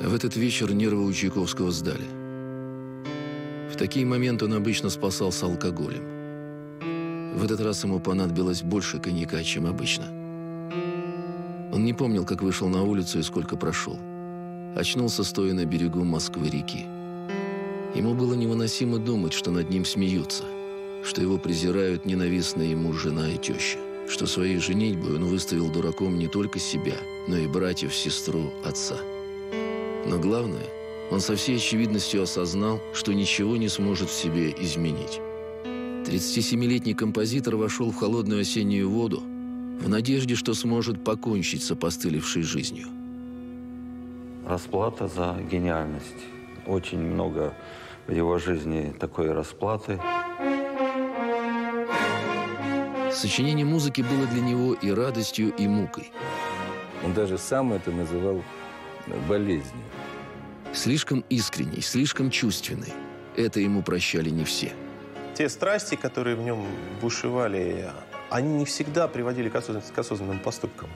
В этот вечер нервы у Чайковского сдали. В такие моменты он обычно спасался алкоголем. В этот раз ему понадобилось больше коньяка, чем обычно. Он не помнил, как вышел на улицу и сколько прошел. Очнулся, стоя на берегу Москвы-реки. Ему было невыносимо думать, что над ним смеются, что его презирают ненавистная ему жена и теща, что своей женитьбой он выставил дураком не только себя, но и братьев, сестру, отца. Но главное, он со всей очевидностью осознал, что ничего не сможет в себе изменить. 37-летний композитор вошел в холодную осеннюю воду в надежде, что сможет покончить с опостылевшей жизнью. Расплата за гениальность. Очень много в его жизни такой расплаты. Сочинение музыки было для него и радостью, и мукой. Он даже сам это называл болезнью. Слишком искренний, слишком чувственный. Это ему прощали не все. Те страсти, которые в нем бушевали, они не всегда приводили к осознанным, к осознанным поступкам.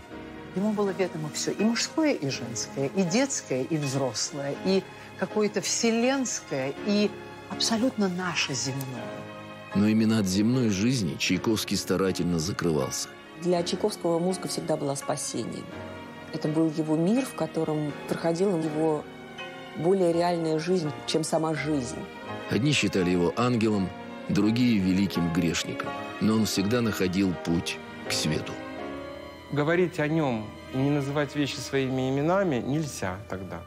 Ему было ведомо все, и мужское, и женское, и детское, и взрослое, и какое-то вселенское, и абсолютно наше земное. Но именно от земной жизни Чайковский старательно закрывался. Для Чайковского музыка всегда была спасением. Это был его мир, в котором проходила его более реальная жизнь, чем сама жизнь. Одни считали его ангелом, другие – великим грешником. Но он всегда находил путь к свету. Говорить о нем и не называть вещи своими именами нельзя тогда.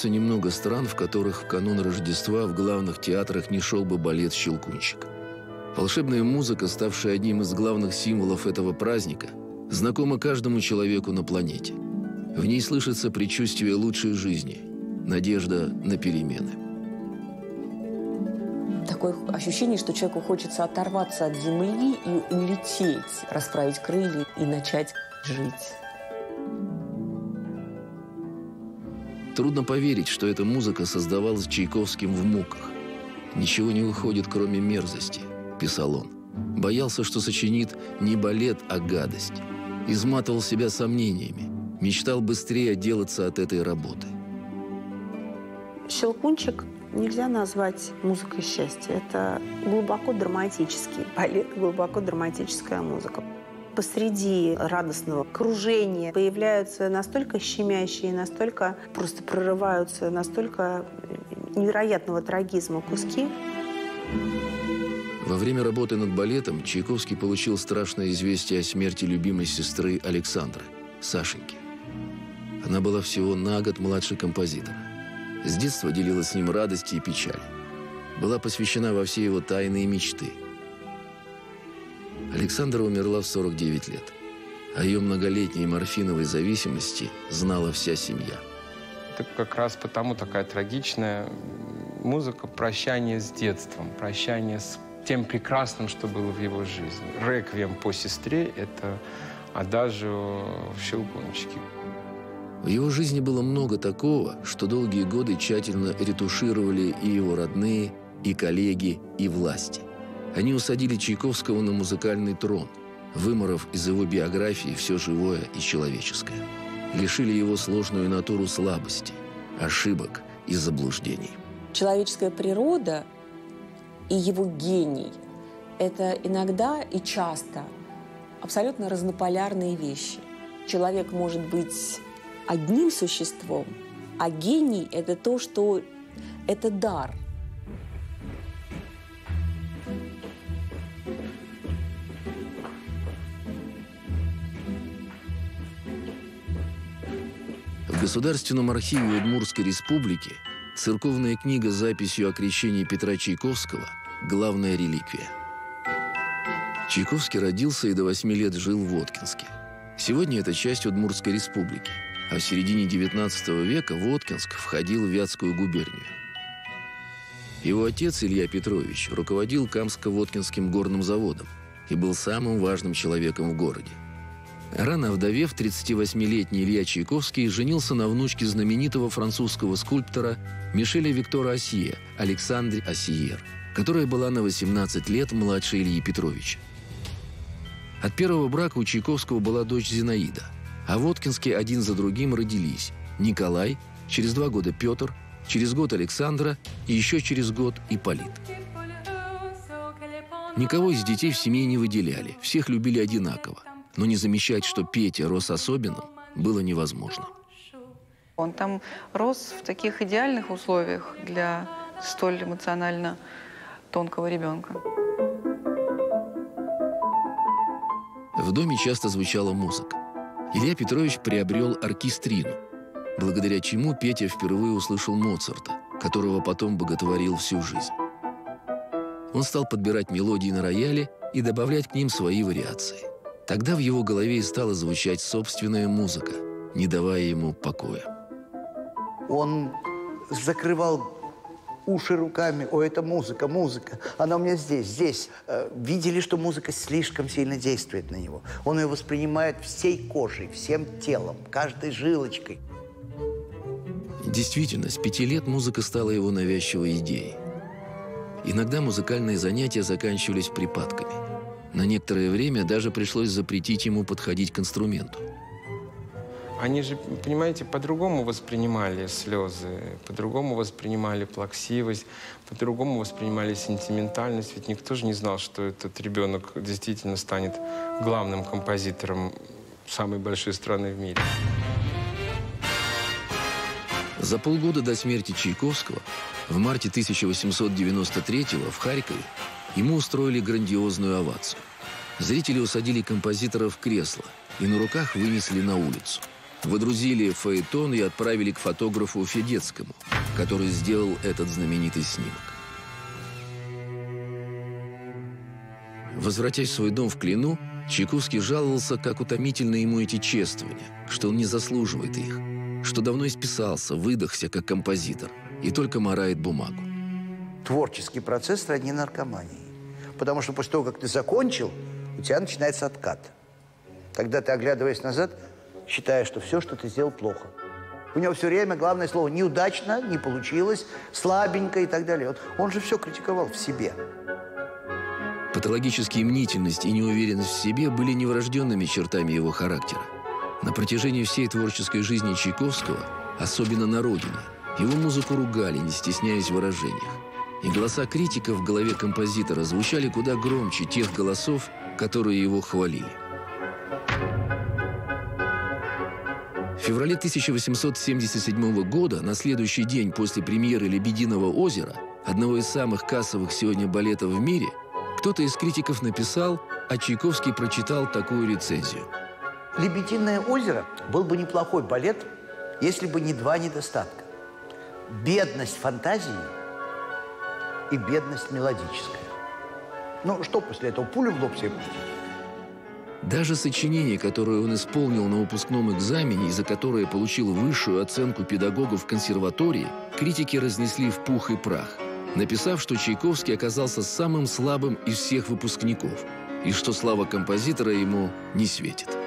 Найдется немного стран, в которых в канун Рождества в главных театрах не шел бы балет «Щелкунчик». Волшебная музыка, ставшая одним из главных символов этого праздника, знакома каждому человеку на планете. В ней слышится предчувствие лучшей жизни, надежда на перемены. Такое ощущение, что человеку хочется оторваться от земли и улететь, расправить крылья и начать жить. Трудно поверить, что эта музыка создавалась Чайковским в муках. «Ничего не выходит, кроме мерзости», – писал он. Боялся, что сочинит не балет, а гадость. Изматывал себя сомнениями. Мечтал быстрее отделаться от этой работы. «Щелкунчик» нельзя назвать музыкой счастья. Это глубоко драматический балет, глубоко драматическая музыка посреди радостного кружения появляются настолько щемящие, настолько просто прорываются, настолько невероятного трагизма куски. Во время работы над балетом Чайковский получил страшное известие о смерти любимой сестры Александры, Сашеньки. Она была всего на год младше композитора. С детства делилась с ним радости и печали. Была посвящена во все его тайные мечты – Александра умерла в 49 лет. О ее многолетней морфиновой зависимости знала вся семья. Это как раз потому такая трагичная музыка прощания с детством, прощание с тем прекрасным, что было в его жизни. Реквием по сестре – это адажио в «Щелкунчике». В его жизни было много такого, что долгие годы тщательно ретушировали и его родные, и коллеги, и власти. Они усадили Чайковского на музыкальный трон, выморов из его биографии все живое и человеческое. Лишили его сложную натуру слабости, ошибок и заблуждений. Человеческая природа и его гений – это иногда и часто абсолютно разнополярные вещи. Человек может быть одним существом, а гений – это то, что это дар – В Государственном архиве Удмуртской республики церковная книга с записью о крещении Петра Чайковского – главная реликвия. Чайковский родился и до 8 лет жил в Воткинске. Сегодня это часть Удмуртской республики, а в середине XIX века Воткинск входил в Вятскую губернию. Его отец Илья Петрович руководил Камско-Воткинским горным заводом и был самым важным человеком в городе. Рано овдовев, 38-летний Илья Чайковский женился на внучке знаменитого французского скульптора Мишеля Виктора Осье, Александре Осьер, которая была на 18 лет младше Ильи Петровича. От первого брака у Чайковского была дочь Зинаида, а Воткинские один за другим родились Николай, через два года Петр, через год Александра и еще через год Ипполит. Никого из детей в семье не выделяли, всех любили одинаково но не замечать, что Петя рос особенным, было невозможно. Он там рос в таких идеальных условиях для столь эмоционально тонкого ребенка. В доме часто звучала музыка. Илья Петрович приобрел оркестрину, благодаря чему Петя впервые услышал Моцарта, которого потом боготворил всю жизнь. Он стал подбирать мелодии на рояле и добавлять к ним свои вариации. Тогда в его голове и стала звучать собственная музыка, не давая ему покоя. Он закрывал уши руками. О, это музыка, музыка. Она у меня здесь, здесь. Э, видели, что музыка слишком сильно действует на него. Он ее воспринимает всей кожей, всем телом, каждой жилочкой. Действительно, с пяти лет музыка стала его навязчивой идеей. Иногда музыкальные занятия заканчивались припадками. На некоторое время даже пришлось запретить ему подходить к инструменту. Они же, понимаете, по-другому воспринимали слезы, по-другому воспринимали плаксивость, по-другому воспринимали сентиментальность. Ведь никто же не знал, что этот ребенок действительно станет главным композитором самой большой страны в мире. За полгода до смерти Чайковского в марте 1893 в Харькове Ему устроили грандиозную овацию. Зрители усадили композитора в кресло и на руках вынесли на улицу. Выдрузили фаэтон и отправили к фотографу Федецкому, который сделал этот знаменитый снимок. Возвратясь в свой дом в Клину, Чайковский жаловался, как утомительны ему эти чествования, что он не заслуживает их, что давно исписался, выдохся как композитор и только морает бумагу. Творческий процесс сродни наркомании. Потому что после того, как ты закончил, у тебя начинается откат. Когда ты, оглядываясь назад, считаешь, что все, что ты сделал, плохо. У него все время главное слово «неудачно», «не получилось», «слабенько» и так далее. Вот он же все критиковал в себе. Патологические мнительность и неуверенность в себе были неврожденными чертами его характера. На протяжении всей творческой жизни Чайковского, особенно на родине, его музыку ругали, не стесняясь в выражениях и голоса критиков в голове композитора звучали куда громче тех голосов, которые его хвалили. В феврале 1877 года, на следующий день после премьеры «Лебединого озера», одного из самых кассовых сегодня балетов в мире, кто-то из критиков написал, а Чайковский прочитал такую рецензию. «Лебединое озеро» был бы неплохой балет, если бы не два недостатка. Бедность фантазии – и бедность мелодическая. Ну, что после этого, пулю в лоб себе пустить? Даже сочинение, которое он исполнил на выпускном экзамене и за которое получил высшую оценку педагогов консерватории, критики разнесли в пух и прах, написав, что Чайковский оказался самым слабым из всех выпускников и что слава композитора ему не светит.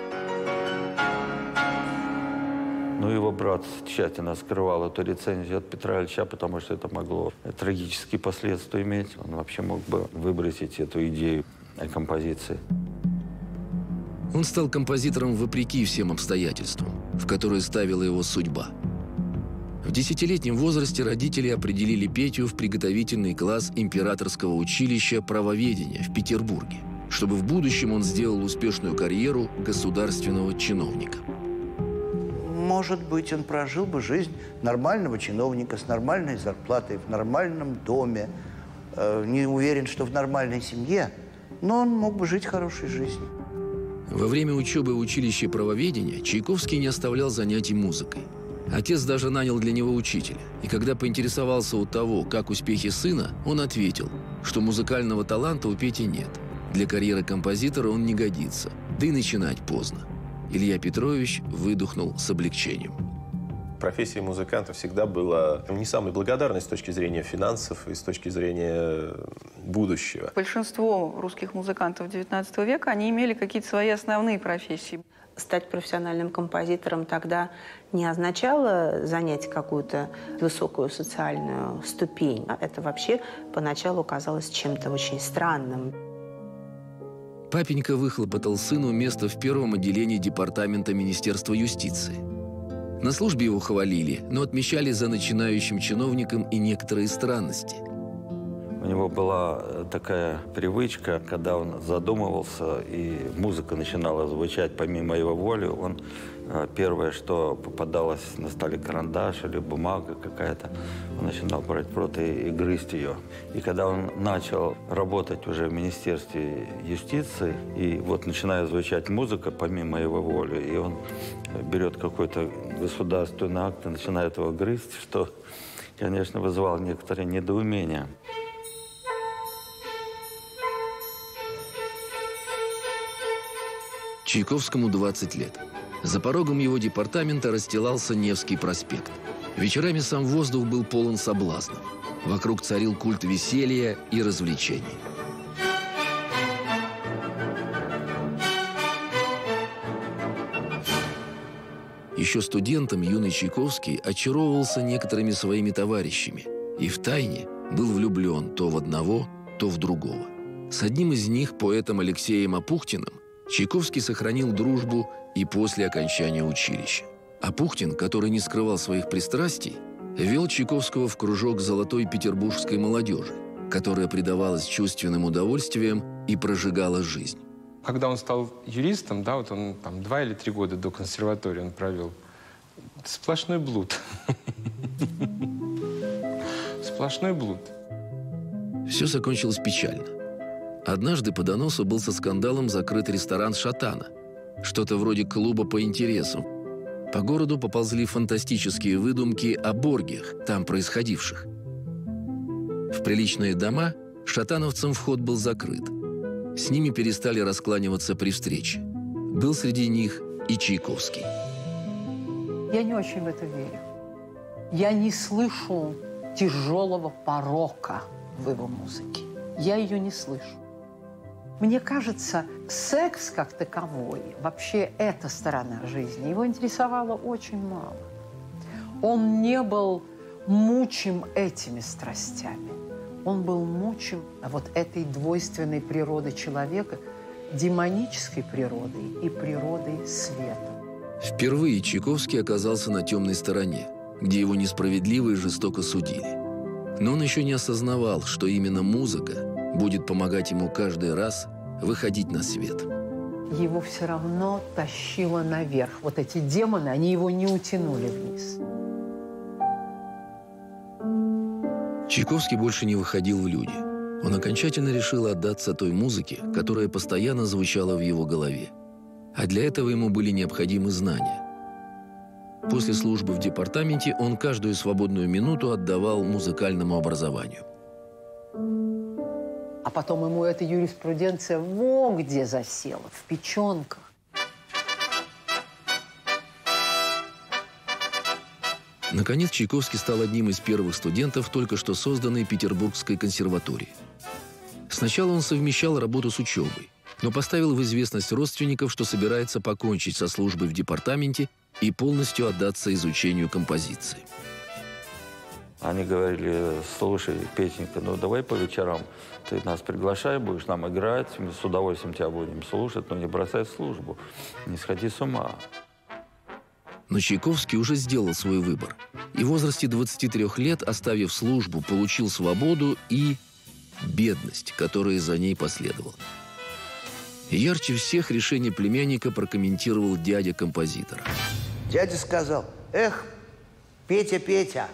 Его брат тщательно скрывал эту рецензию от Петра Ильича, потому что это могло трагические последствия иметь. Он вообще мог бы выбросить эту идею о композиции. Он стал композитором вопреки всем обстоятельствам, в которые ставила его судьба. В десятилетнем возрасте родители определили Петю в приготовительный класс императорского училища правоведения в Петербурге, чтобы в будущем он сделал успешную карьеру государственного чиновника – может быть, он прожил бы жизнь нормального чиновника с нормальной зарплатой, в нормальном доме. Э, не уверен, что в нормальной семье, но он мог бы жить хорошей жизнью. Во время учебы в училище правоведения Чайковский не оставлял занятий музыкой. Отец даже нанял для него учителя. И когда поинтересовался у того, как успехи сына, он ответил, что музыкального таланта у Пети нет. Для карьеры композитора он не годится, да и начинать поздно. Илья Петрович выдохнул с облегчением. профессия музыканта всегда была не самой благодарной с точки зрения финансов и с точки зрения будущего. Большинство русских музыкантов XIX века, они имели какие-то свои основные профессии. Стать профессиональным композитором тогда не означало занять какую-то высокую социальную ступень. Это вообще поначалу казалось чем-то очень странным. Папенька выхлопотал сыну место в первом отделении департамента Министерства юстиции. На службе его хвалили, но отмечали за начинающим чиновником и некоторые странности. У него была э, такая привычка, когда он задумывался, и музыка начинала звучать помимо его воли, он первое, что попадалось на столе карандаш или бумага какая-то, он начинал брать в рот и, и грызть ее. И когда он начал работать уже в Министерстве юстиции, и вот начинает звучать музыка помимо его воли, и он берет какой-то государственный акт и начинает его грызть, что, конечно, вызывало некоторое недоумение. Чайковскому 20 лет. За порогом его департамента расстилался Невский проспект. Вечерами сам воздух был полон соблазнов. Вокруг царил культ веселья и развлечений. Еще студентом юный Чайковский очаровывался некоторыми своими товарищами и втайне был влюблен то в одного, то в другого. С одним из них, поэтом Алексеем Апухтиным, Чайковский сохранил дружбу и после окончания училища. Апухтин, который не скрывал своих пристрастий, вел Чайковского в кружок золотой петербургской молодежи, которая предавалась чувственным удовольствиям и прожигала жизнь. Когда он стал юристом, да, вот он там два или три года до консерватории он провел, сплошной блуд. Сплошной блуд. Все закончилось печально. Однажды по доносу был со скандалом закрыт ресторан «Шатана». Что-то вроде клуба по интересам. По городу поползли фантастические выдумки о боргиях, там происходивших. В приличные дома шатановцам вход был закрыт. С ними перестали раскланиваться при встрече. Был среди них и Чайковский. Я не очень в это верю. Я не слышу тяжелого порока в его музыке. Я ее не слышу. Мне кажется, секс как таковой, вообще эта сторона жизни, его интересовала очень мало. Он не был мучим этими страстями. Он был мучим вот этой двойственной природы человека, демонической природой и природой света. Впервые Чайковский оказался на темной стороне, где его несправедливо и жестоко судили. Но он еще не осознавал, что именно музыка будет помогать ему каждый раз выходить на свет. Его все равно тащило наверх. Вот эти демоны, они его не утянули вниз. Чайковский больше не выходил в люди. Он окончательно решил отдаться той музыке, которая постоянно звучала в его голове. А для этого ему были необходимы знания. После службы в департаменте он каждую свободную минуту отдавал музыкальному образованию. А потом ему эта юриспруденция во где засела, в печенках. Наконец, Чайковский стал одним из первых студентов только что созданной Петербургской консерватории. Сначала он совмещал работу с учебой, но поставил в известность родственников, что собирается покончить со службой в департаменте и полностью отдаться изучению композиции. Они говорили, слушай, Петенька, ну давай по вечерам ты нас приглашай, будешь нам играть, мы с удовольствием тебя будем слушать, но не бросай службу, не сходи с ума. Но Чайковский уже сделал свой выбор. И в возрасте 23 лет, оставив службу, получил свободу и бедность, которая за ней последовала. Ярче всех решение племянника прокомментировал дядя композитора. Дядя сказал, эх, Петя, Петя,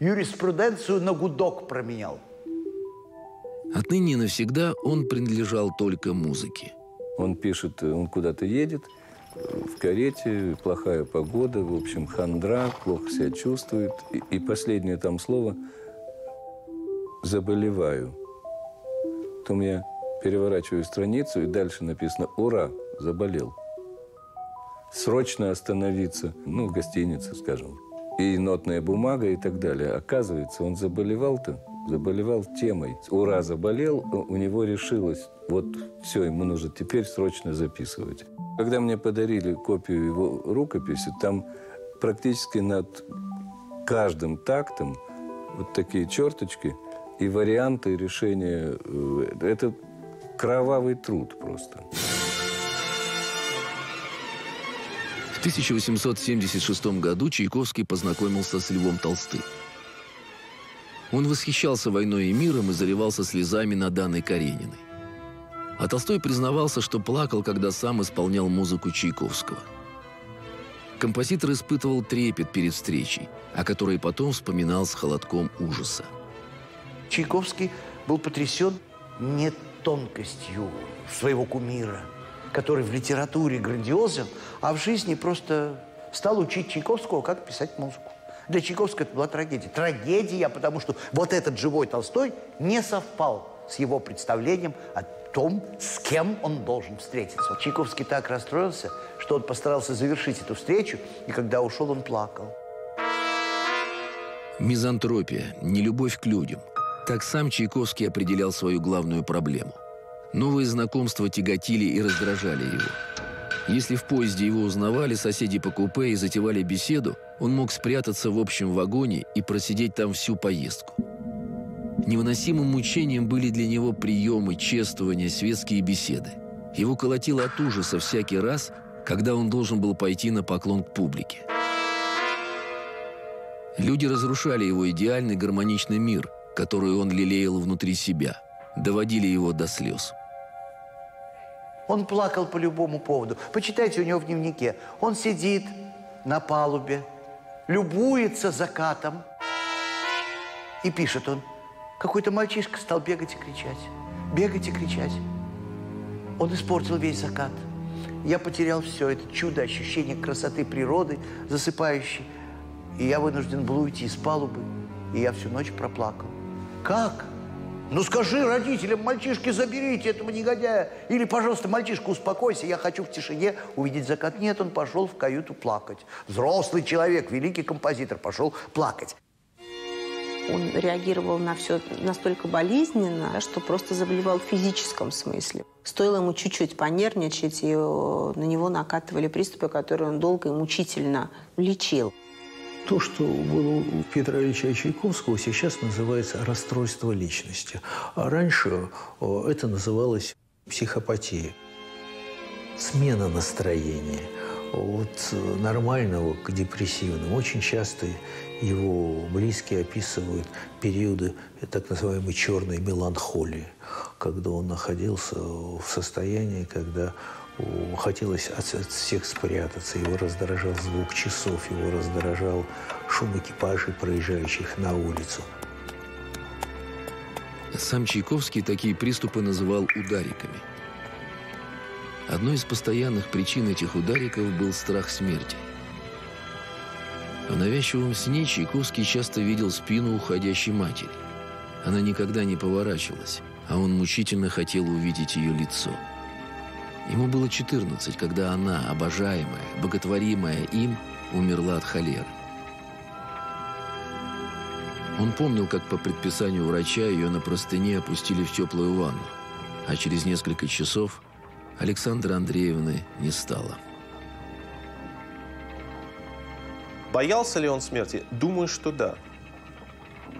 юриспруденцию на гудок променял. Отныне и навсегда он принадлежал только музыке. Он пишет, он куда-то едет, в карете, плохая погода, в общем, хандра, плохо себя чувствует. И, и последнее там слово «заболеваю». Потом я переворачиваю страницу, и дальше написано «Ура! Заболел». срочно остановиться, ну, в гостинице, скажем, и нотная бумага и так далее. Оказывается, он заболевал-то, заболевал темой. Ура, заболел, у него решилось, вот все, ему нужно теперь срочно записывать. Когда мне подарили копию его рукописи, там практически над каждым тактом вот такие черточки и варианты решения. Э, это кровавый труд просто. 1876 году Чайковский познакомился с Львом Толстым. Он восхищался войной и миром и заливался слезами над Анной Карениной. А Толстой признавался, что плакал, когда сам исполнял музыку Чайковского. Композитор испытывал трепет перед встречей, о которой потом вспоминал с холодком ужаса. Чайковский был потрясен не тонкостью своего кумира, который в литературе грандиозен, а в жизни просто стал учить Чайковского, как писать музыку. Для Чайковского это была трагедия. Трагедия, потому что вот этот живой Толстой не совпал с его представлением о том, с кем он должен встретиться. Чайковский так расстроился, что он постарался завершить эту встречу, и когда ушел, он плакал. Мизантропия, нелюбовь к людям. Так сам Чайковский определял свою главную проблему. Новые знакомства тяготили и раздражали его. Если в поезде его узнавали соседи по купе и затевали беседу, он мог спрятаться в общем вагоне и просидеть там всю поездку. Невыносимым мучением были для него приемы, чествования, светские беседы. Его колотило от ужаса всякий раз, когда он должен был пойти на поклон к публике. Люди разрушали его идеальный гармоничный мир, который он лелеял внутри себя, доводили его до слез. Он плакал по любому поводу. Почитайте у него в дневнике. Он сидит на палубе, любуется закатом и пишет он – какой-то мальчишка стал бегать и кричать. Бегать и кричать. Он испортил весь закат. Я потерял все, это чудо, ощущение красоты природы, засыпающей. И я вынужден был уйти из палубы, и я всю ночь проплакал. Как? Ну скажи родителям, мальчишки, заберите этого негодяя. Или, пожалуйста, мальчишка, успокойся, я хочу в тишине увидеть закат. Нет, он пошел в каюту плакать. Взрослый человек, великий композитор, пошел плакать. Он реагировал на все настолько болезненно, что просто заболевал в физическом смысле. Стоило ему чуть-чуть понервничать, и э, на него накатывали приступы, которые он долго и мучительно лечил. То, что было у Петра Ильича Чайковского, сейчас называется расстройство личности. А раньше э, это называлось психопатия. Смена настроения от нормального к депрессивному. Очень часто его близкие описывают периоды так называемой черной меланхолии, когда он находился в состоянии, когда хотелось от, всех спрятаться. Его раздражал звук часов, его раздражал шум экипажей, проезжающих на улицу. Сам Чайковский такие приступы называл удариками. Одной из постоянных причин этих удариков был страх смерти – в навязчивом сне Чайковский часто видел спину уходящей матери. Она никогда не поворачивалась, а он мучительно хотел увидеть ее лицо. Ему было 14, когда она, обожаемая, боготворимая им, умерла от холеры. Он помнил, как по предписанию врача ее на простыне опустили в теплую ванну, а через несколько часов Александры Андреевны не стало. Боялся ли он смерти? Думаю, что да.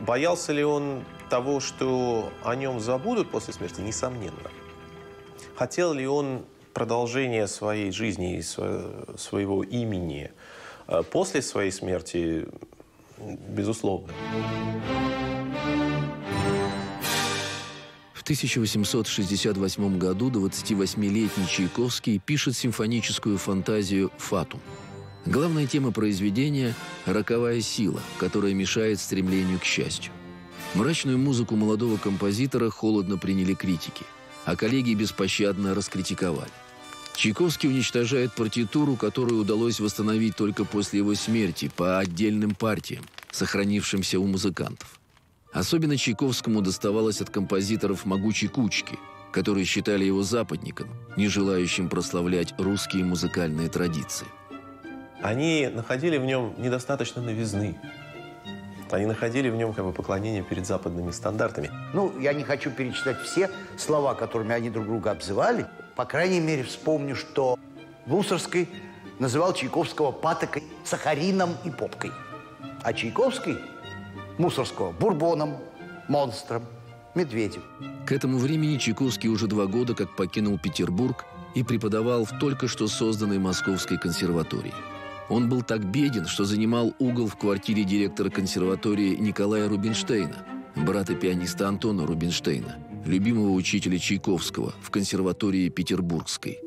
Боялся ли он того, что о нем забудут после смерти? Несомненно. Хотел ли он продолжения своей жизни и своего имени э, после своей смерти? Безусловно. В 1868 году 28-летний Чайковский пишет симфоническую фантазию «Фатум». Главная тема произведения – роковая сила, которая мешает стремлению к счастью. Мрачную музыку молодого композитора холодно приняли критики, а коллеги беспощадно раскритиковали. Чайковский уничтожает партитуру, которую удалось восстановить только после его смерти по отдельным партиям, сохранившимся у музыкантов. Особенно Чайковскому доставалось от композиторов могучей кучки, которые считали его западником, не желающим прославлять русские музыкальные традиции. Они находили в нем недостаточно новизны. Они находили в нем как бы поклонение перед западными стандартами. Ну, я не хочу перечислять все слова, которыми они друг друга обзывали. По крайней мере, вспомню, что Мусорский называл Чайковского патокой, сахарином и попкой. А Чайковский Мусорского бурбоном, монстром, медведем. К этому времени Чайковский уже два года как покинул Петербург и преподавал в только что созданной Московской консерватории. Он был так беден, что занимал угол в квартире директора консерватории Николая Рубинштейна, брата пианиста Антона Рубинштейна, любимого учителя Чайковского в консерватории Петербургской.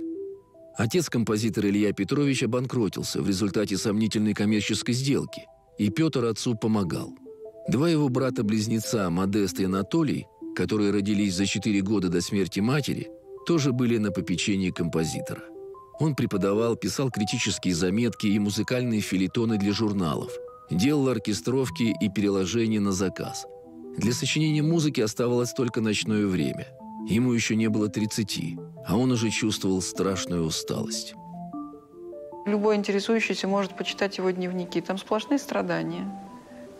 Отец композитора Илья Петрович обанкротился в результате сомнительной коммерческой сделки, и Петр отцу помогал. Два его брата-близнеца, Модест и Анатолий, которые родились за четыре года до смерти матери, тоже были на попечении композитора – он преподавал, писал критические заметки и музыкальные филитоны для журналов, делал оркестровки и переложения на заказ. Для сочинения музыки оставалось только ночное время. Ему еще не было 30, а он уже чувствовал страшную усталость. Любой интересующийся может почитать его дневники. Там сплошные страдания.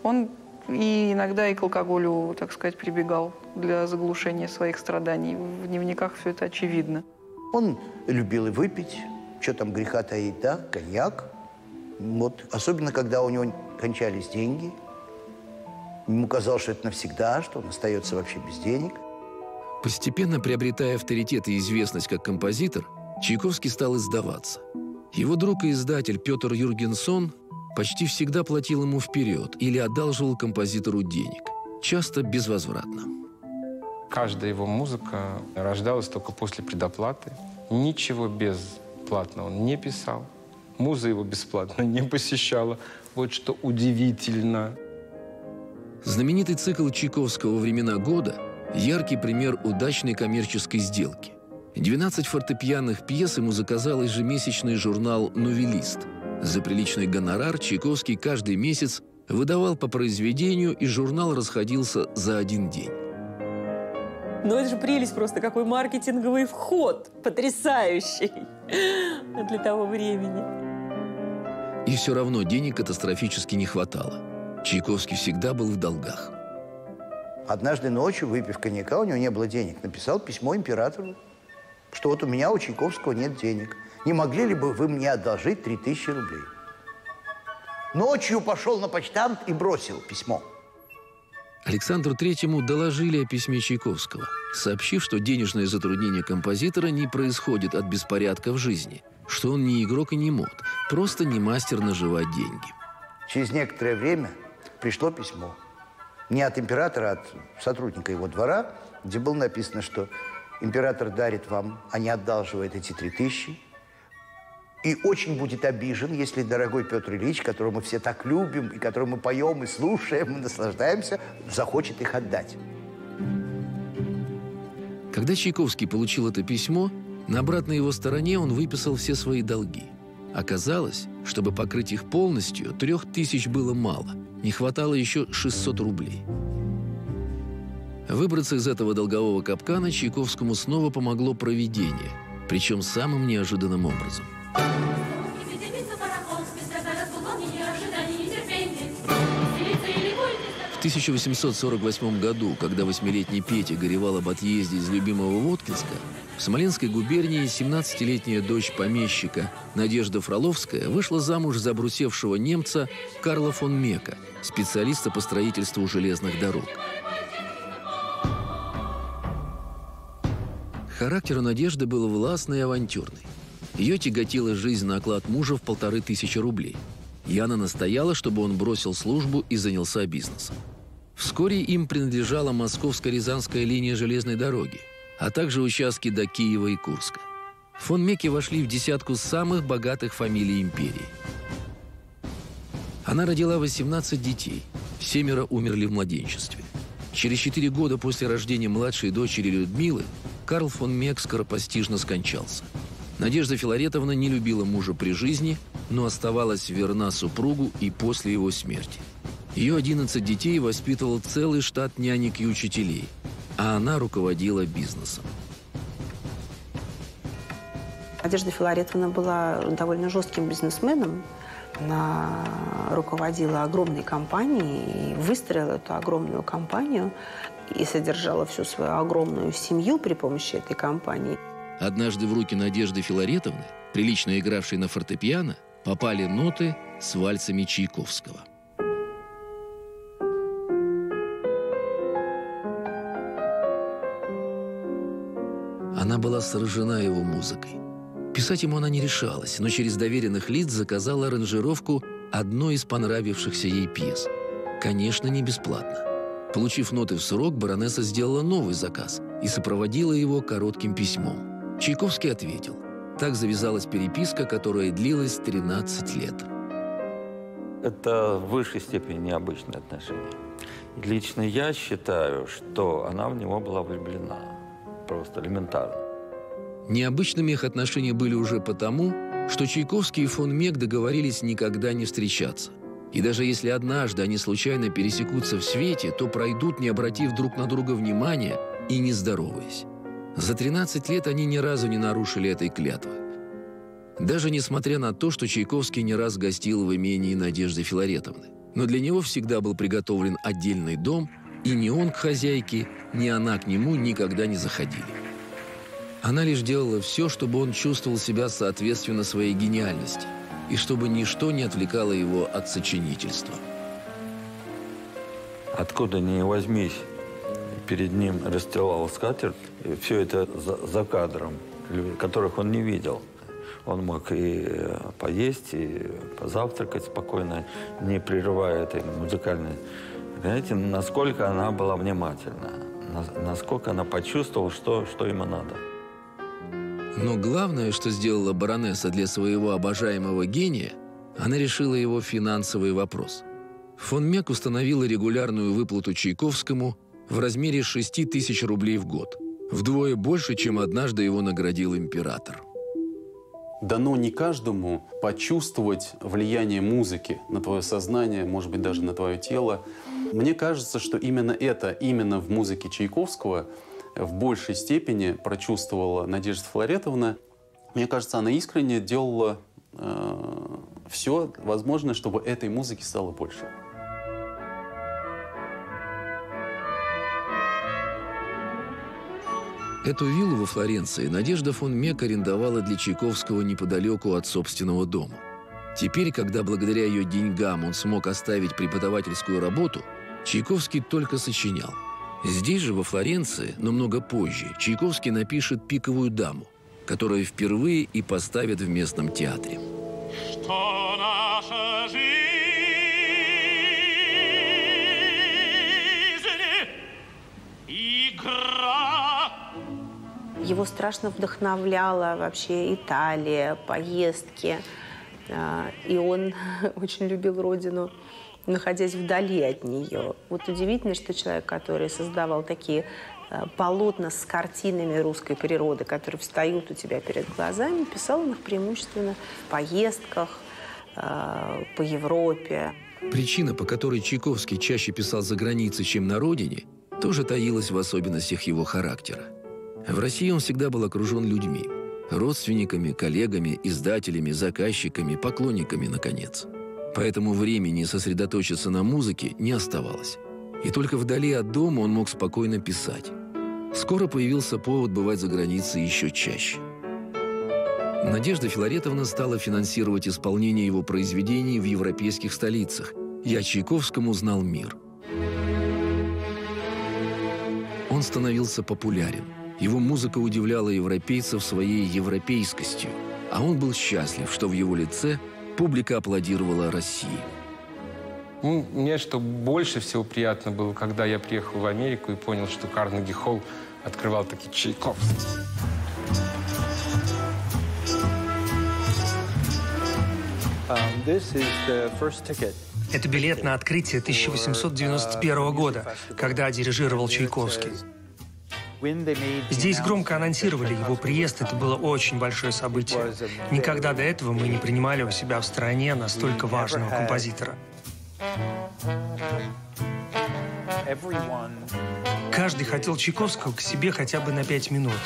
Он и иногда и к алкоголю, так сказать, прибегал для заглушения своих страданий. В дневниках все это очевидно. Он любил и выпить, что там греха таить, да, коньяк. Вот, особенно, когда у него кончались деньги. Ему казалось, что это навсегда, что он остается вообще без денег. Постепенно приобретая авторитет и известность как композитор, Чайковский стал издаваться. Его друг и издатель Петр Юргенсон почти всегда платил ему вперед или одалживал композитору денег, часто безвозвратно. Каждая его музыка рождалась только после предоплаты. Ничего без бесплатно он не писал. Муза его бесплатно не посещала. Вот что удивительно. Знаменитый цикл Чайковского «Времена года» – яркий пример удачной коммерческой сделки. 12 фортепианных пьес ему заказал ежемесячный журнал «Новелист». За приличный гонорар Чайковский каждый месяц выдавал по произведению, и журнал расходился за один день. Ну это же прелесть просто, какой маркетинговый вход, потрясающий для того времени. И все равно денег катастрофически не хватало. Чайковский всегда был в долгах. Однажды ночью, выпив коньяка, у него не было денег. Написал письмо императору, что вот у меня у Чайковского нет денег. Не могли ли бы вы мне одолжить 3000 рублей? Ночью пошел на почтамт и бросил письмо. Александру Третьему доложили о письме Чайковского, сообщив, что денежное затруднение композитора не происходит от беспорядка в жизни, что он не игрок и не мод, просто не мастер наживать деньги. Через некоторое время пришло письмо. Не от императора, а от сотрудника его двора, где было написано, что император дарит вам, а не одалживает эти три тысячи, и очень будет обижен, если дорогой Петр Ильич, которого мы все так любим, и которого мы поем и слушаем, и наслаждаемся, захочет их отдать. Когда Чайковский получил это письмо, на обратной его стороне он выписал все свои долги. Оказалось, чтобы покрыть их полностью, трех тысяч было мало. Не хватало еще 600 рублей. Выбраться из этого долгового капкана Чайковскому снова помогло провидение, причем самым неожиданным образом – в 1848 году, когда восьмилетний Петя горевал об отъезде из любимого Воткинска, в Смоленской губернии 17-летняя дочь помещика Надежда Фроловская вышла замуж за брусевшего немца Карла фон Мека, специалиста по строительству железных дорог. Характер у Надежды был властный и авантюрный. Ее тяготила жизнь на оклад мужа в полторы тысячи рублей. Яна настояла, чтобы он бросил службу и занялся бизнесом. Вскоре им принадлежала московско-рязанская линия железной дороги, а также участки до Киева и Курска. Фон Меки вошли в десятку самых богатых фамилий империи. Она родила 18 детей, семеро умерли в младенчестве. Через четыре года после рождения младшей дочери Людмилы Карл фон Мек скоропостижно скончался – Надежда Филаретовна не любила мужа при жизни, но оставалась верна супругу и после его смерти. Ее 11 детей воспитывал целый штат нянек и учителей, а она руководила бизнесом. Надежда Филаретовна была довольно жестким бизнесменом. Она руководила огромной компанией и выстроила эту огромную компанию и содержала всю свою огромную семью при помощи этой компании. Однажды в руки Надежды Филаретовны, прилично игравшей на фортепиано, попали ноты с вальсами Чайковского. Была сражена его музыкой. Писать ему она не решалась, но через доверенных лиц заказала аранжировку одной из понравившихся ей пьес. Конечно, не бесплатно. Получив ноты в срок, баронесса сделала новый заказ и сопроводила его коротким письмом. Чайковский ответил. Так завязалась переписка, которая длилась 13 лет. Это в высшей степени необычные отношения. Лично я считаю, что она в него была влюблена. Просто элементарно. Необычными их отношения были уже потому, что Чайковский и фон Мек договорились никогда не встречаться. И даже если однажды они случайно пересекутся в свете, то пройдут, не обратив друг на друга внимания и не здороваясь. За 13 лет они ни разу не нарушили этой клятвы. Даже несмотря на то, что Чайковский не раз гостил в имении Надежды Филаретовны. Но для него всегда был приготовлен отдельный дом, и ни он к хозяйке, ни она к нему никогда не заходили. Она лишь делала все, чтобы он чувствовал себя соответственно своей гениальности, и чтобы ничто не отвлекало его от сочинительства. Откуда ни возьмись, перед ним расстилала скатерть, все это за, за кадром, которых он не видел. Он мог и э, поесть, и позавтракать спокойно, не прерывая этой музыкальной. Понимаете, насколько она была внимательна, насколько она почувствовала, что, что ему надо. Но главное, что сделала баронесса для своего обожаемого гения, она решила его финансовый вопрос. Фон Мек установила регулярную выплату Чайковскому в размере 6 тысяч рублей в год. Вдвое больше, чем однажды его наградил император. Дано не каждому почувствовать влияние музыки на твое сознание, может быть, даже на твое тело. Мне кажется, что именно это, именно в музыке Чайковского – в большей степени прочувствовала Надежда Флоретовна. Мне кажется, она искренне делала э, все возможное, чтобы этой музыки стало больше. Эту виллу во Флоренции Надежда фон Мек арендовала для Чайковского неподалеку от собственного дома. Теперь, когда благодаря ее деньгам он смог оставить преподавательскую работу, Чайковский только сочинял – Здесь же, во Флоренции, но много позже, Чайковский напишет «Пиковую даму», которую впервые и поставят в местном театре. Что наша жизнь игра. Его страшно вдохновляла вообще Италия, поездки. А, и он очень любил родину находясь вдали от нее. Вот удивительно, что человек, который создавал такие э, полотна с картинами русской природы, которые встают у тебя перед глазами, писал их преимущественно в поездках э, по Европе. Причина, по которой Чайковский чаще писал за границей, чем на родине, тоже таилась в особенностях его характера. В России он всегда был окружен людьми – родственниками, коллегами, издателями, заказчиками, поклонниками, наконец – Поэтому времени сосредоточиться на музыке не оставалось. И только вдали от дома он мог спокойно писать. Скоро появился повод бывать за границей еще чаще. Надежда Филаретовна стала финансировать исполнение его произведений в европейских столицах. Я Чайковскому знал мир. Он становился популярен. Его музыка удивляла европейцев своей европейскостью, а он был счастлив, что в его лице – Публика аплодировала России. Ну, мне что больше всего приятно было, когда я приехал в Америку и понял, что Карнеги Холл открывал такие Чайковский. Um, Это билет на открытие 1891 года, когда дирижировал Чайковский. Здесь громко анонсировали его приезд, это было очень большое событие. Никогда до этого мы не принимали у себя в стране настолько важного композитора. Каждый хотел Чайковского к себе хотя бы на пять минут.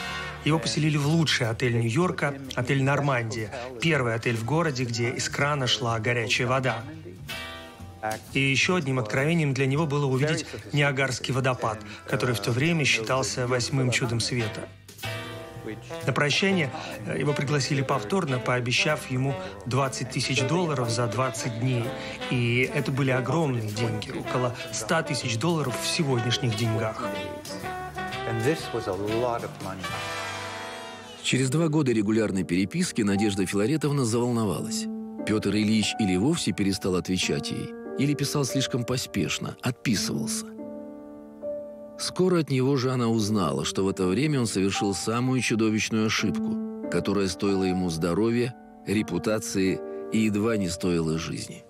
Его поселили в лучший отель Нью-Йорка, отель «Нормандия», первый отель в городе, где из крана шла горячая вода. И еще одним откровением для него было увидеть Ниагарский водопад, который в то время считался восьмым чудом света. На прощание э, его пригласили повторно, пообещав ему 20 тысяч долларов за 20 дней. И это были огромные деньги, около 100 тысяч долларов в сегодняшних деньгах. Через два года регулярной переписки Надежда Филаретовна заволновалась. Петр Ильич или вовсе перестал отвечать ей, или писал слишком поспешно, отписывался. Скоро от него же она узнала, что в это время он совершил самую чудовищную ошибку, которая стоила ему здоровья, репутации и едва не стоила жизни.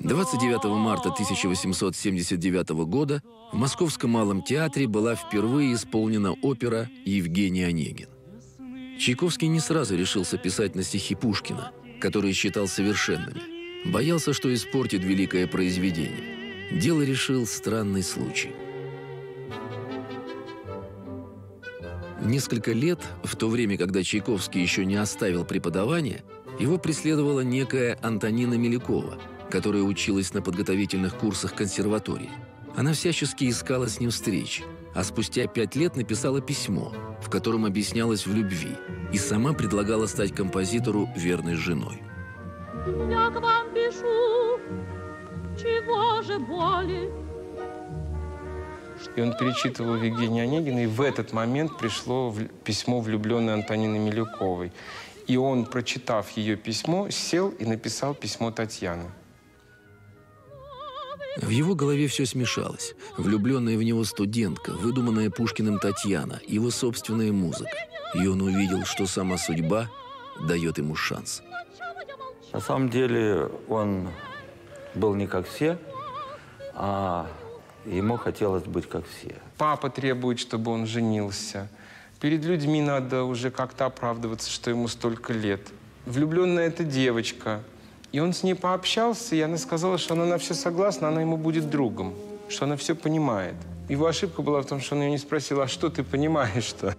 Двадцать 29 марта 1879 года в Московском малом театре была впервые исполнена опера «Евгений Онегин». Чайковский не сразу решился писать на стихи Пушкина, которые считал совершенными – Боялся, что испортит великое произведение. Дело решил странный случай. Несколько лет, в то время, когда Чайковский еще не оставил преподавание, его преследовала некая Антонина Мелякова, которая училась на подготовительных курсах консерватории. Она всячески искала с ним встречи, а спустя пять лет написала письмо, в котором объяснялась в любви и сама предлагала стать композитору верной женой. Я к вам пишу, чего же боли? И он перечитывал Евгения Онегина, и в этот момент пришло письмо влюбленной Антонины Милюковой. И он, прочитав ее письмо, сел и написал письмо Татьяны. В его голове все смешалось. Влюбленная в него студентка, выдуманная Пушкиным Татьяна, его собственная музыка. И он увидел, что сама судьба дает ему шанс. На самом деле он был не как все, а ему хотелось быть как все. Папа требует, чтобы он женился. Перед людьми надо уже как-то оправдываться, что ему столько лет. Влюбленная эта девочка. И он с ней пообщался, и она сказала, что она на все согласна, она ему будет другом, что она все понимает. Его ошибка была в том, что он ее не спросил, а что ты понимаешь-то?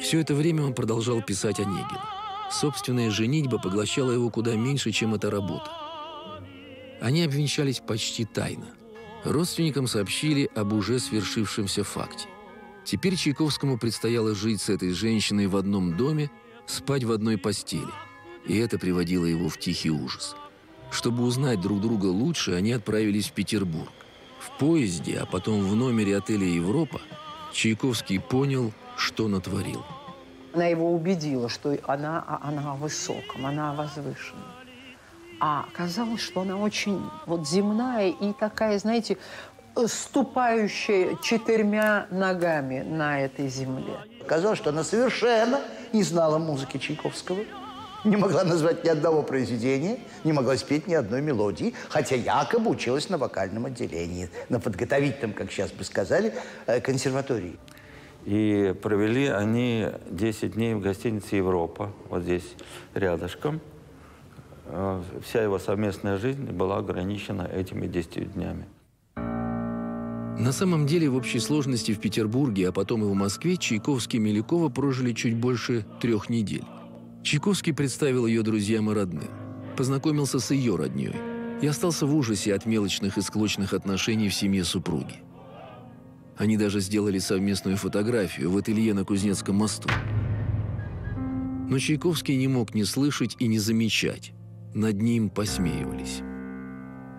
Все это время он продолжал писать Онегину. Собственная женитьба поглощала его куда меньше, чем эта работа. Они обвенчались почти тайно. Родственникам сообщили об уже свершившемся факте. Теперь Чайковскому предстояло жить с этой женщиной в одном доме, спать в одной постели. И это приводило его в тихий ужас. Чтобы узнать друг друга лучше, они отправились в Петербург. В поезде, а потом в номере отеля «Европа» Чайковский понял, что натворил. Она его убедила, что она, а, она о высоком, она о возвышенном. А оказалось, что она очень вот земная и такая, знаете, ступающая четырьмя ногами на этой земле. Оказалось, что она совершенно не знала музыки Чайковского, не могла назвать ни одного произведения, не могла спеть ни одной мелодии, хотя якобы училась на вокальном отделении, на подготовительном, как сейчас бы сказали, э, консерватории. И провели они 10 дней в гостинице «Европа», вот здесь рядышком. Э, вся его совместная жизнь была ограничена этими 10 днями. На самом деле, в общей сложности в Петербурге, а потом и в Москве, Чайковский и Мелякова прожили чуть больше трех недель. Чайковский представил ее друзьям и родным, познакомился с ее родней и остался в ужасе от мелочных и склочных отношений в семье супруги. Они даже сделали совместную фотографию в ателье на Кузнецком мосту. Но Чайковский не мог не слышать и не замечать. Над ним посмеивались.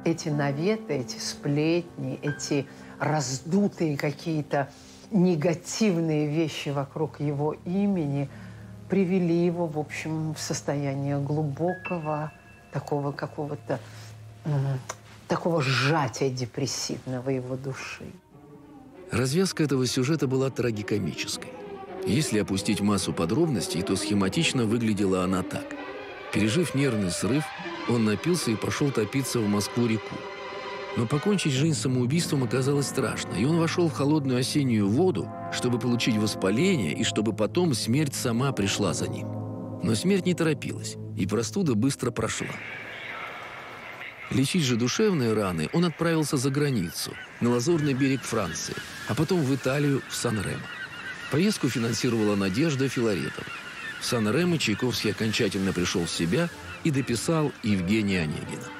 Эти наветы, эти сплетни, эти раздутые какие-то негативные вещи вокруг его имени привели его, в общем, в состояние глубокого такого какого-то такого сжатия депрессивного его души. Развязка этого сюжета была трагикомической. Если опустить массу подробностей, то схематично выглядела она так. Пережив нервный срыв, он напился и пошел топиться в Москву-реку. Но покончить жизнь самоубийством оказалось страшно, и он вошел в холодную осеннюю воду, чтобы получить воспаление и чтобы потом смерть сама пришла за ним. Но смерть не торопилась. и простуда быстро прошла. Лечить же душевные раны он отправился за границу, на Лазурный берег Франции, а потом в Италию, в Сан-Ремо. Поездку финансировала Надежда Филаретова. В Сан-Ремо Чайковский окончательно пришел в себя и дописал Евгения Онегина.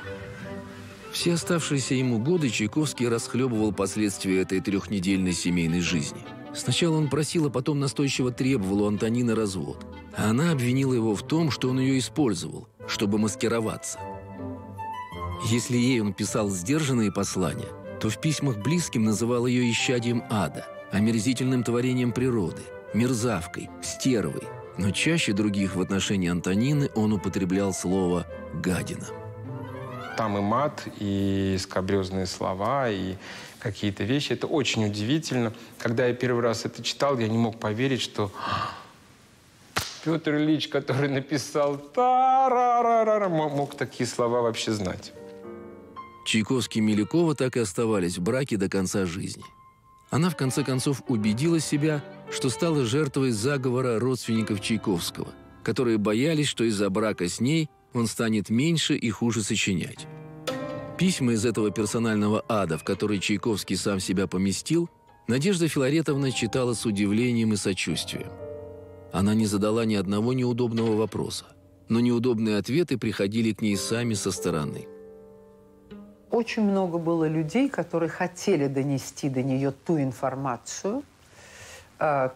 Все оставшиеся ему годы Чайковский расхлебывал последствия этой трехнедельной семейной жизни. Сначала он просил, а потом настойчиво требовал у Антонины развод. А она обвинила его в том, что он ее использовал, чтобы маскироваться. Если ей он писал сдержанные послания, то в письмах близким называл ее исчадием ада, омерзительным творением природы, мерзавкой, стервой. Но чаще других в отношении Антонины он употреблял слово «гадина». Там и мат, и скобрезные слова, и какие-то вещи. Это очень удивительно. Когда я первый раз это читал, я не мог поверить, что Петр Ильич, который написал та ра ра ра мог такие слова вообще знать. Чайковский и Милякова так и оставались в браке до конца жизни. Она в конце концов убедила себя, что стала жертвой заговора родственников Чайковского, которые боялись, что из-за брака с ней он станет меньше и хуже сочинять. Письма из этого персонального ада, в который Чайковский сам себя поместил, Надежда Филаретовна читала с удивлением и сочувствием. Она не задала ни одного неудобного вопроса, но неудобные ответы приходили к ней сами со стороны. Очень много было людей, которые хотели донести до нее ту информацию, э,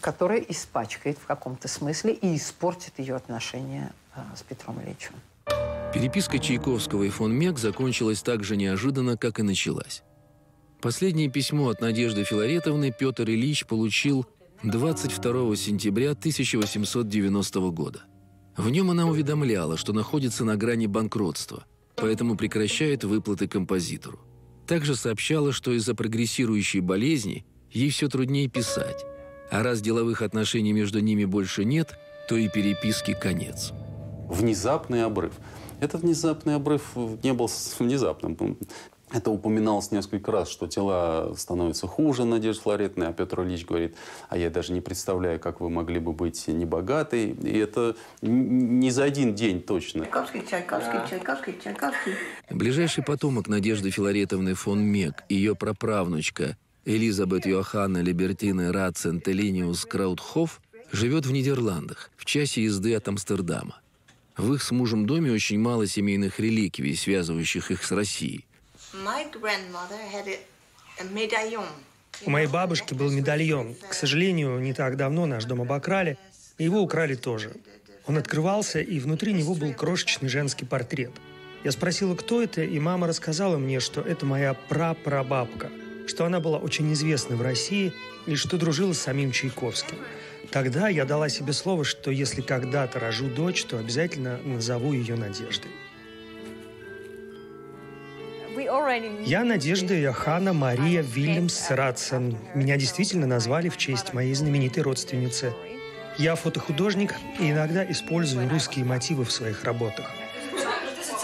которая испачкает в каком-то смысле и испортит ее отношения с Петром Ильичем. Переписка Чайковского и фон Мек закончилась так же неожиданно, как и началась. Последнее письмо от Надежды Филаретовны Петр Ильич получил 22 сентября 1890 года. В нем она уведомляла, что находится на грани банкротства, поэтому прекращает выплаты композитору. Также сообщала, что из-за прогрессирующей болезни ей все труднее писать, а раз деловых отношений между ними больше нет, то и переписки конец. Внезапный обрыв. Этот внезапный обрыв не был внезапным. Это упоминалось несколько раз, что тела становятся хуже, Надежда Флоретовна, а Петр Ильич говорит, а я даже не представляю, как вы могли бы быть небогатой. И это не за один день точно. Чайковский, Чайковский, Чайковский, Чайковский. Ближайший потомок Надежды Филаретовны фон Мек, ее праправнучка Элизабет Йоханна Либертина Ратцентелиниус Краутхоф, живет в Нидерландах, в часе езды от Амстердама. В их с мужем доме очень мало семейных реликвий, связывающих их с Россией. У моей бабушки был медальон. К сожалению, не так давно наш дом обокрали, и его украли тоже. Он открывался, и внутри него был крошечный женский портрет. Я спросила, кто это, и мама рассказала мне, что это моя прапрабабка, что она была очень известна в России и что дружила с самим Чайковским. Тогда я дала себе слово, что если когда-то рожу дочь, то обязательно назову ее Надеждой. Я Надежда Йоханна Мария Вильямс Ратсон. Меня действительно назвали в честь моей знаменитой родственницы. Я фотохудожник и иногда использую русские мотивы в своих работах.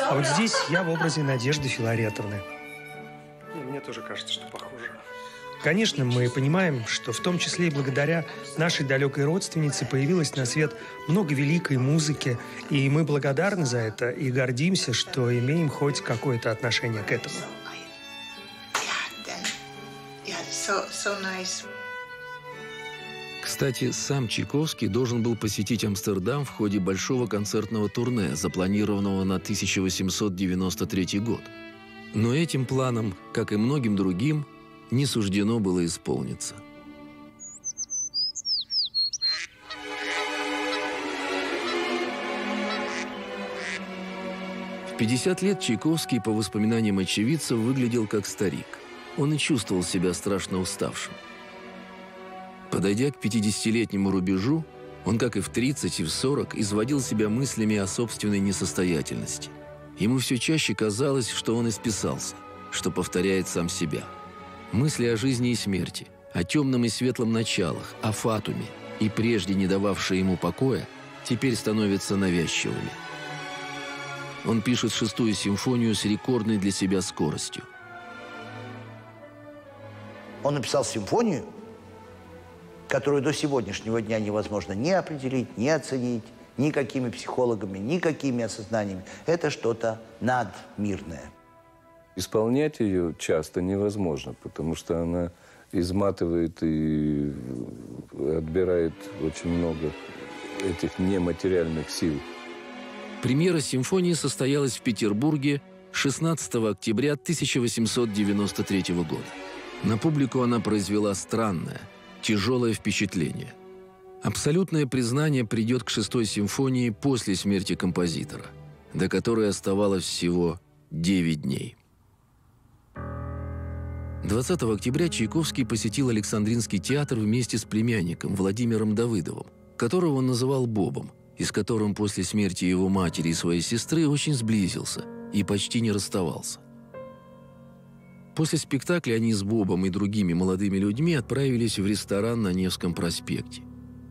А вот здесь я в образе Надежды Филаретовны. Мне тоже кажется, что похоже. Конечно, мы понимаем, что в том числе и благодаря нашей далекой родственнице появилось на свет много великой музыки, и мы благодарны за это и гордимся, что имеем хоть какое-то отношение к этому. Кстати, сам Чайковский должен был посетить Амстердам в ходе большого концертного турне, запланированного на 1893 год. Но этим планом, как и многим другим, не суждено было исполниться. В 50 лет Чайковский, по воспоминаниям очевидцев, выглядел как старик. Он и чувствовал себя страшно уставшим. Подойдя к 50-летнему рубежу, он, как и в 30 и в 40, изводил себя мыслями о собственной несостоятельности. Ему все чаще казалось, что он исписался, что повторяет сам себя – Мысли о жизни и смерти, о темном и светлом началах, о фатуме, и прежде не дававшие ему покоя, теперь становятся навязчивыми. Он пишет шестую симфонию с рекордной для себя скоростью. Он написал симфонию, которую до сегодняшнего дня невозможно ни определить, ни оценить, никакими психологами, никакими осознаниями. Это что-то надмирное. Исполнять ее часто невозможно, потому что она изматывает и отбирает очень много этих нематериальных сил. Премьера симфонии состоялась в Петербурге 16 октября 1893 года. На публику она произвела странное, тяжелое впечатление. Абсолютное признание придет к шестой симфонии после смерти композитора, до которой оставалось всего 9 дней. 20 октября Чайковский посетил Александринский театр вместе с племянником Владимиром Давыдовым, которого он называл Бобом, и с которым после смерти его матери и своей сестры очень сблизился и почти не расставался. После спектакля они с Бобом и другими молодыми людьми отправились в ресторан на Невском проспекте.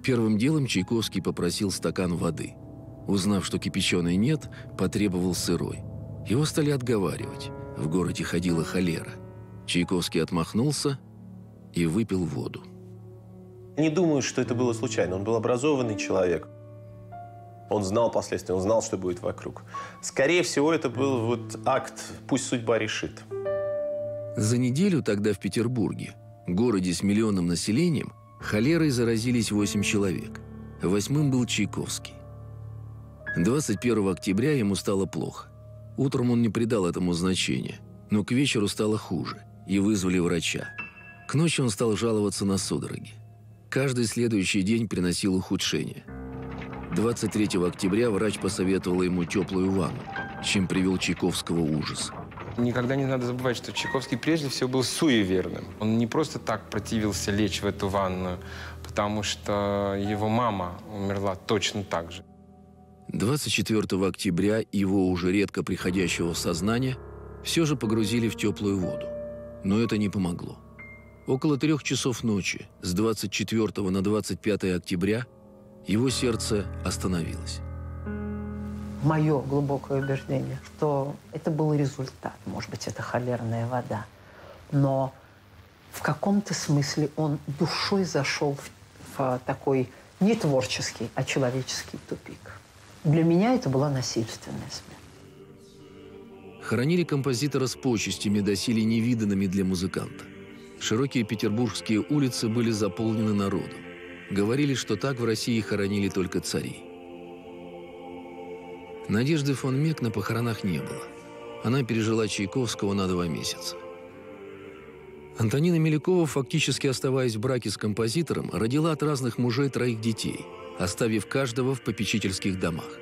Первым делом Чайковский попросил стакан воды. Узнав, что кипяченой нет, потребовал сырой. Его стали отговаривать. В городе ходила холера. Чайковский отмахнулся и выпил воду. Не думаю, что это было случайно. Он был образованный человек. Он знал последствия, он знал, что будет вокруг. Скорее всего, это был вот акт «пусть судьба решит». За неделю тогда в Петербурге, городе с миллионным населением, холерой заразились 8 человек. Восьмым был Чайковский. 21 октября ему стало плохо. Утром он не придал этому значения, но к вечеру стало хуже – и вызвали врача. К ночи он стал жаловаться на судороги. Каждый следующий день приносил ухудшение. 23 октября врач посоветовал ему теплую ванну, чем привел Чайковского ужас. Никогда не надо забывать, что Чайковский прежде всего был суеверным. Он не просто так противился лечь в эту ванну, потому что его мама умерла точно так же. 24 октября его уже редко приходящего в сознание все же погрузили в теплую воду но это не помогло. Около трех часов ночи, с 24 на 25 октября, его сердце остановилось. Мое глубокое убеждение, что это был результат. Может быть, это холерная вода. Но в каком-то смысле он душой зашел в, в такой не творческий, а человеческий тупик. Для меня это была насильственная смерть. Хоронили композитора с почестями, доселе невиданными для музыканта. Широкие петербургские улицы были заполнены народом. Говорили, что так в России хоронили только царей. Надежды фон Мек на похоронах не было. Она пережила Чайковского на два месяца. Антонина Мелякова, фактически оставаясь в браке с композитором, родила от разных мужей троих детей, оставив каждого в попечительских домах.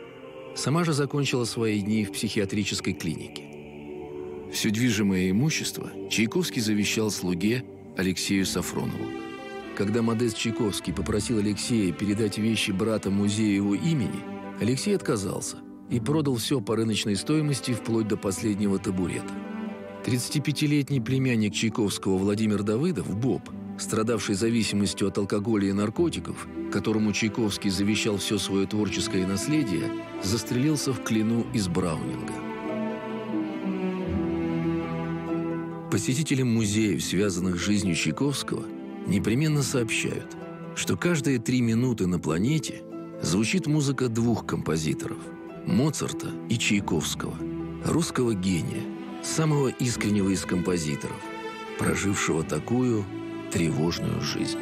Сама же закончила свои дни в психиатрической клинике. Все движимое имущество Чайковский завещал слуге Алексею Сафронову. Когда Модест Чайковский попросил Алексея передать вещи брата музею его имени, Алексей отказался и продал все по рыночной стоимости вплоть до последнего табурета. 35-летний племянник Чайковского Владимир Давыдов, Боб, страдавший зависимостью от алкоголя и наркотиков, которому Чайковский завещал все свое творческое наследие, застрелился в Клину из Браунинга. Посетителям музеев, связанных с жизнью Чайковского, непременно сообщают, что каждые три минуты на планете звучит музыка двух композиторов – Моцарта и Чайковского, русского гения, самого искреннего из композиторов, прожившего такую тревожную жизнь.